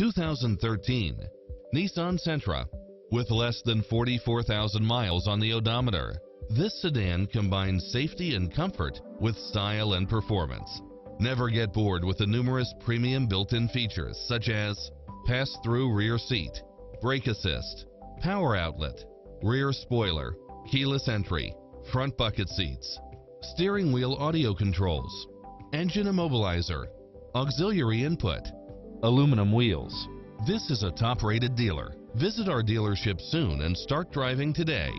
2013 Nissan Sentra with less than 44,000 miles on the odometer. This sedan combines safety and comfort with style and performance. Never get bored with the numerous premium built-in features such as pass-through rear seat, brake assist, power outlet, rear spoiler, keyless entry, front bucket seats, steering wheel audio controls, engine immobilizer, auxiliary input, aluminum wheels. This is a top-rated dealer. Visit our dealership soon and start driving today.